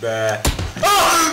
Be. Oh!